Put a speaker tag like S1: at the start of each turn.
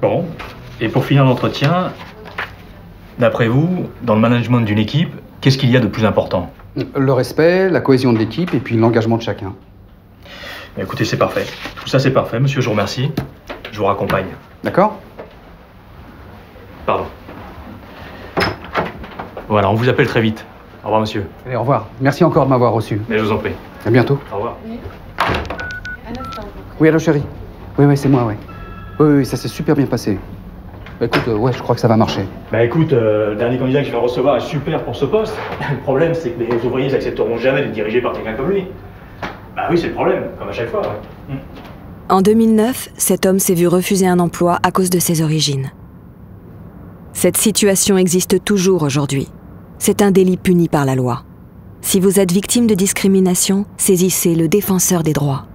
S1: Bon. Et pour finir l'entretien, d'après vous, dans le management d'une équipe, qu'est-ce qu'il y a de plus important?
S2: Le respect, la cohésion de l'équipe et puis l'engagement de chacun.
S1: Bah, Écoutez, c'est parfait. Tout ça, c'est parfait. Monsieur, je vous remercie. Je vous raccompagne.
S2: D'accord?
S1: Pardon. Voilà, on vous appelle très vite. Au revoir, monsieur.
S2: Allez, au revoir. Merci encore de m'avoir reçu.
S1: Mais je vous en prie.
S2: À bientôt.
S1: Au revoir.
S2: Oui, allô chérie Oui, oui, c'est moi, oui. Oui, oui, ça s'est super bien passé. Bah, écoute, euh, ouais, je crois que ça va marcher.
S1: Bah écoute, euh, le dernier candidat que je vais recevoir est super pour ce poste. Le problème, c'est que les ouvriers n'accepteront jamais d'être dirigés par quelqu'un comme lui. Bah oui, c'est le problème, comme à chaque fois. ouais. Hmm.
S3: En 2009, cet homme s'est vu refuser un emploi à cause de ses origines. Cette situation existe toujours aujourd'hui. C'est un délit puni par la loi. Si vous êtes victime de discrimination, saisissez le défenseur des droits.